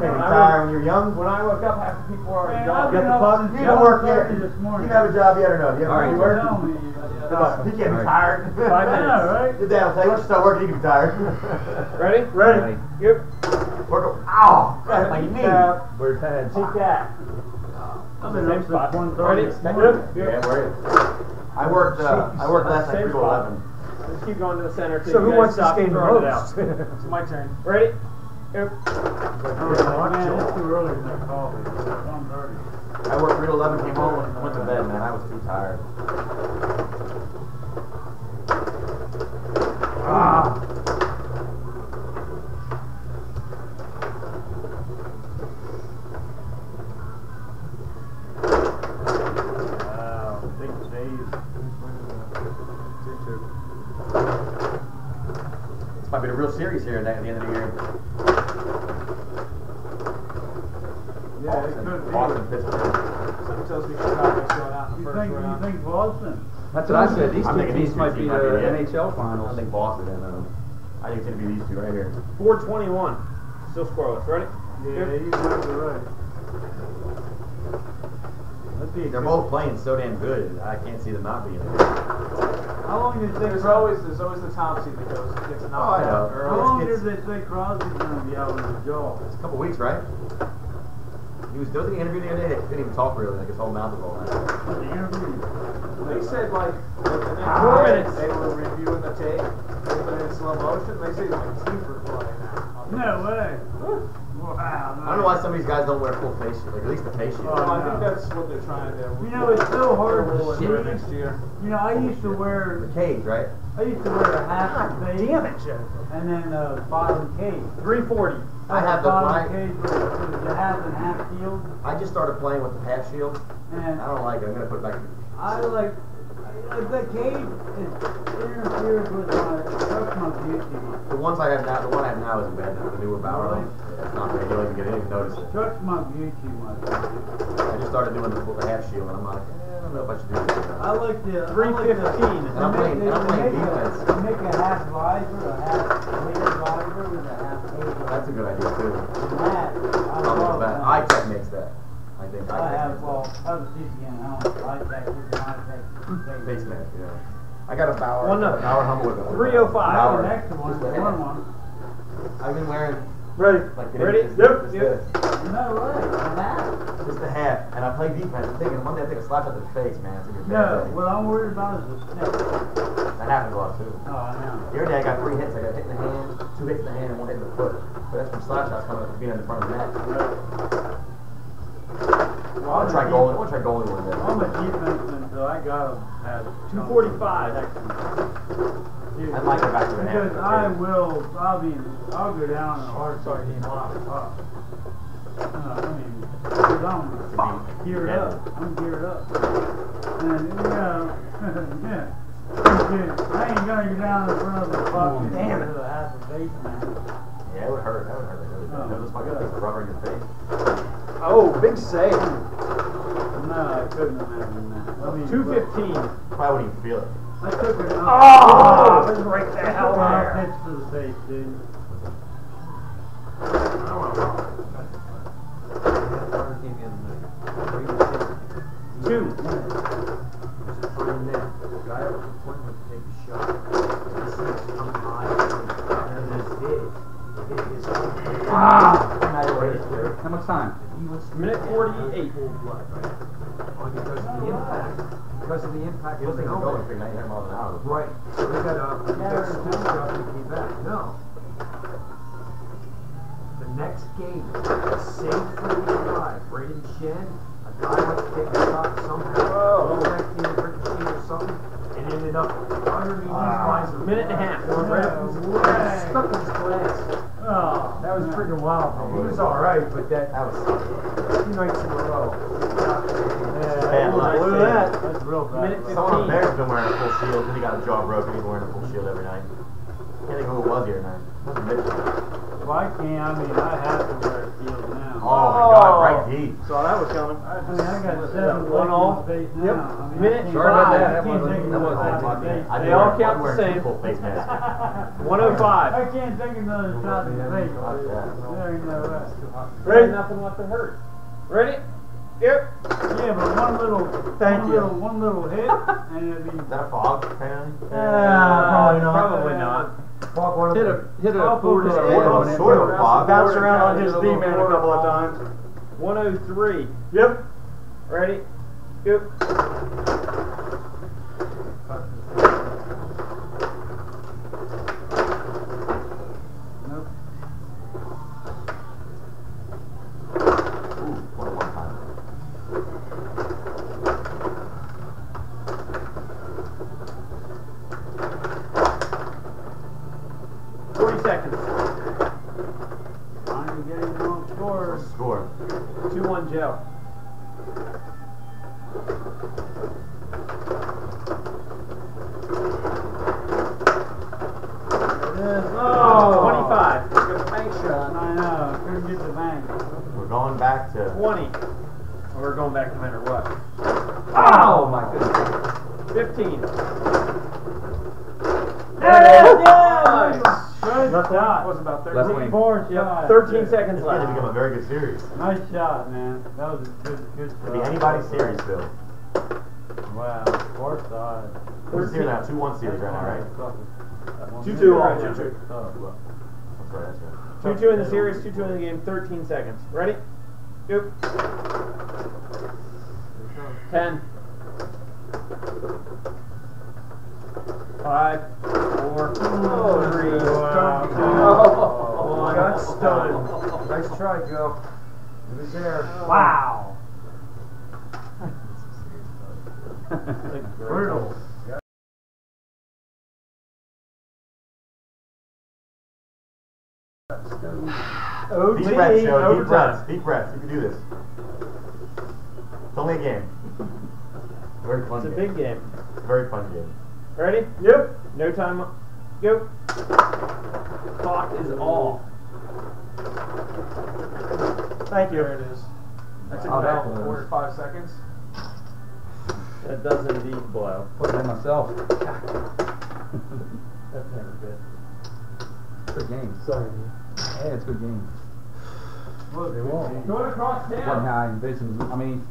Hey, retire when you're young. When I woke up, half the people were already Man, gone. I've Get been the up fuck. since You don't work yet. 7:30 this You have a job yet or no? You All right. have You work? tell me. No, you can't be All right. tired. Five I minutes. know, right? Your dad will tell you, once you start working, you can be tired. Ready? Ready. Yep. Work. Ow! Got my knee. We're heads. Cheek that. I've Same been up since spot. one Ready? thirty. Yep. Yeah, we're I worked. Uh, I worked last night Same three to eleven. Let's keep going to the center. till So who guys wants this stop game the throwing it most? out. It's my turn. Ready? Man, it's too early to coffee. It's. I worked to eleven. Came home and went to bed. Man, I was too tired. Ah. Might be a real series here at the end of the year. Yeah, it could be. Boston, Pittsburgh. Something tells me Chicago's going out in the You first think, you round. think Boston? That's what I said. These I'm two thinking teams these might two be teams the might be it. NHL I finals. don't think Boston. And, um, I think it's gonna be these two right here. 421. Still scoreless. Ready? Yeah, you might be right. That'd be a They're good- both playing so damn good. I can't see them not being. How long do you think? There's always there's always the Thompson that goes gets Oh, I knocked know. out How early. long It's- did they say Crosby's gonna be out with his jaw? It's a couple weeks, right? He was doing the interview the other day. He couldn't even talk really. Like his whole mouth was all out. The interview. They said like within Four four minutes. minutes they were reviewing the tape, they put it in slow motion. They say like teeth were flying out. No way. Wow. I don't know why some of these guys don't wear full face shield. Like at least the face shield. Oh, Well, I think that's what they're trying to. You know, it's so hard to roll it see. for next year. You know, I used to wear, The cage, right? I used to wear a half face Damn it, Joe. and then a bottom cage. 340. I have the bottom right- cage with with the half and half shield, I just started playing with the half shield. and I don't like it. I'm gonna put it back. I like, I- like the cage is interferes with my, that's my beauty. The ones I have now, the one I have now isn't bad. The newer Bauer one. It's not bad. You don't even get it. You notice it. Chuck's my beauty, my beauty. I just started doing the, the half shield, and I'm like, eh, I don't know if I should do this. I like the. I like the- 315. And I'm playing- and I'm they playing make a- defense. They make a half visor, a half clear visor with a half cage. That's a good idea too. And that, I Probably love the best. that. iTech makes that. I think. I iTech have, makes well, that. I was teaching at home, I take, I take. Face mask, yeah. I got a Bauer. One nothing. Bauer Humble with a 305. I have Bauer. an extra one, Just the the one one. I've been wearing Ready? like Ready? This, Yep, this, yep. this. No way, and that? Just a hat, and I play defense. I'm thinking one day I take a slap at the face, man. It's gonna be a No, bad day. what I'm worried about is the snake. That happens a lot too. Oh, I know. The other day I got three hits. I got hit in the hand, two hits in the hand, and one hit in the foot. But that's from slap shots coming up being in the front of the net. I want to try goalie. I want to try goalie one day. I'm a defense until I gotta have. 245. Dude, I'd like to back to the hand. Because I will, I'll be, I'll go down in a hard start game lock up. Uh, I mean, cause I'm geared up, I'm geared up. And, you know, yeah. Dude, I ain't gonna go down in front of the oh, fucking, Damn it. to the half a base man. Yeah, it would hurt. That would hurt. Really bad. Oh, That was fucking God. like rubber in your face. Oh, big save. No, I couldn't imagine that. I mean, 215. Probably wouldn't even feel it. I took it. Oh, oh it was right the hell took my there. pitch to the face, dude. Two. Ah! How much time? Minute 48. Because of the impact You of the think I'm helmet. going for 99 miles an hour. Right, so got a, and back, no. The next game, safely arrived, Braden Shen, a guy went to take a shot somehow, Whoa. oh. back in ricochet or something, and ended up underneath his visor. Minute and a half. Going right up his- way. Stuck in his glass. Oh, That was freaking wild, man. He was alright, but that, That was two nights in a row. bad luck. Look at that. That's real bad. Minute Someone on 15. Bears been wearing a full shield, then he got a jaw broken, he's wearing a full shield every night. Can't think who it was here tonight. Must have been Mitchell. Well, I can't, I mean, I have to wear a shield now. Oh my oh. god, right deep. That was coming. I mean, I got Is seven that one places all? on face now. Yep. I mean, I Minute Sorry about that. That wasn't- that wasn't my bad. I They all wear- count I'm the same. two full face masks. 105. I can't take another shot in the face. There ain't no way. Ready? Nothing left to hurt. Ready? Yep. Yeah, but one little, Thank one you. little, one little hit, and it'd be. Is that a fog fan? Uh, probably not. Probably not. Fuck one Hit a, hit a I'll four put to it the head in. on it. Sort of a. Bounce around on his Just a D-man a couple of times. 103. Yep. Ready? Yep. Nope. Time. 40 seconds. I'm getting score. Score? 2-1 Joe. Oh, 25. Bank shot. I know, couldn't get the bank. We're going back to 20. We're going back no matter what. Oh my goodness. 15. Yeah! Good Left shot. was about Left 13. wing. Four shot. 13 seconds left. It's going to become a very good series. Nice shot, man. That was a good, good shot. Could be anybody's series, Bill. Wow, four side. Who's here now? 2-1 series right now, right? Two, two all. Two, two. Oh, that's right, that's right. 2 2 in the series, 2 2 in the game, 13 seconds. Ready? Go. 10. 5, 4, 3, Wow. 2, Oh, 1. got oh, oh, stunned. Nice try, Joe. It was there. Oh. Wow. Brutal. Deep breaths, Joe. Deep breaths. Deep breaths. You can do this. It's only a game. Very fun It's a game. big game. Very fun game. Ready? Yep. No time. Go. Clock is off. Thank you. There it is. That's Oh, that about was- four to five seconds. That does indeed blow. Put it in myself. That's never good. Good game. Sorry. Yeah, it's a good game. What a good game. Going across It wasn't I envisioned. I mean,